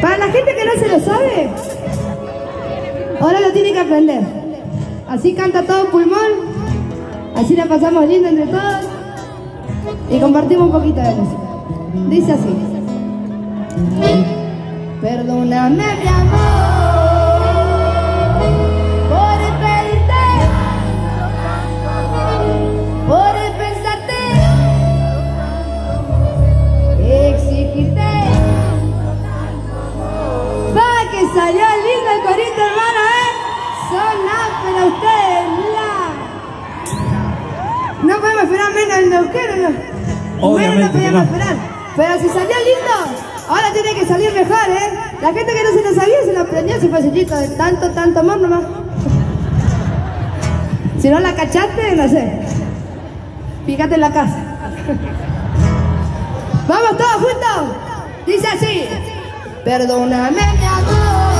Para la gente que no se lo sabe, ahora lo tiene que aprender. Así canta todo pulmón, así la pasamos lindo entre todos y compartimos un poquito de música. Dice así. Perdóname mi amor Son pero ustedes, la. No podemos esperar menos el neuquero, ¿no? Menos Obviamente no no. esperar. Pero si salió lindo, ahora tiene que salir mejor, ¿eh? La gente que no se lo sabía se lo aprendió ese pasillito de tanto, tanto amor nomás. Si no la cachaste, no sé. Fíjate en la casa. Vamos todos juntos. Dice así. Perdóname mi amor